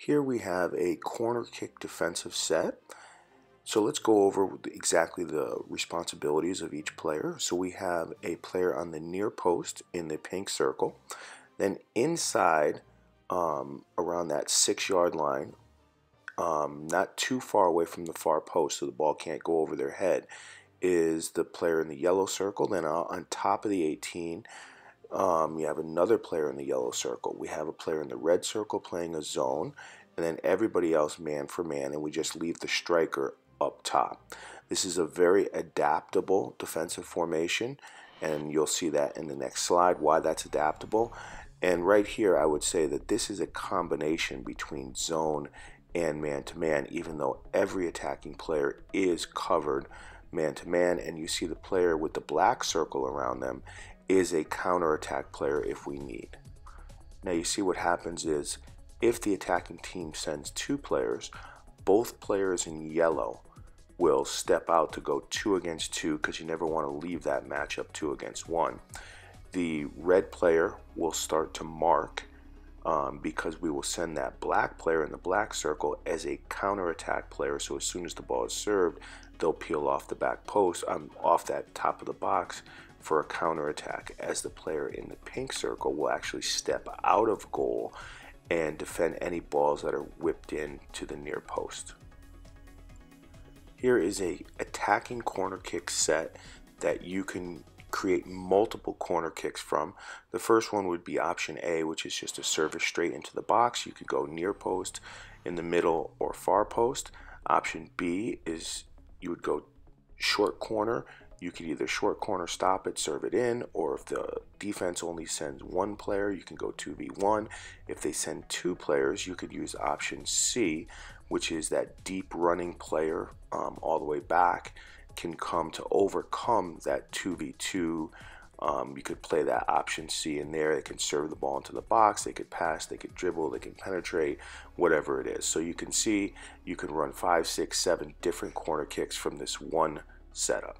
Here we have a corner kick defensive set. So let's go over exactly the responsibilities of each player. So we have a player on the near post in the pink circle. Then inside, um, around that six yard line, um, not too far away from the far post so the ball can't go over their head, is the player in the yellow circle. Then uh, on top of the 18, um, you have another player in the yellow circle. We have a player in the red circle playing a zone, and then everybody else man for man, and we just leave the striker up top. This is a very adaptable defensive formation, and you'll see that in the next slide why that's adaptable. And right here, I would say that this is a combination between zone and man to man, even though every attacking player is covered man to man, and you see the player with the black circle around them is a counterattack player if we need. Now you see what happens is if the attacking team sends two players, both players in yellow will step out to go two against two because you never want to leave that matchup two against one. The red player will start to mark um, because we will send that black player in the black circle as a counterattack player. So as soon as the ball is served, they'll peel off the back post, um, off that top of the box for a counterattack as the player in the pink circle will actually step out of goal and defend any balls that are whipped in to the near post. Here is a attacking corner kick set that you can create multiple corner kicks from. The first one would be option A, which is just a service straight into the box. You could go near post, in the middle, or far post. Option B is you would go short corner you could either short corner stop it, serve it in, or if the defense only sends one player, you can go 2v1. If they send two players, you could use option C, which is that deep running player um, all the way back can come to overcome that 2v2. Um, you could play that option C in there. They can serve the ball into the box. They could pass. They could dribble. They can penetrate. Whatever it is. So you can see you can run five, six, seven different corner kicks from this one setup.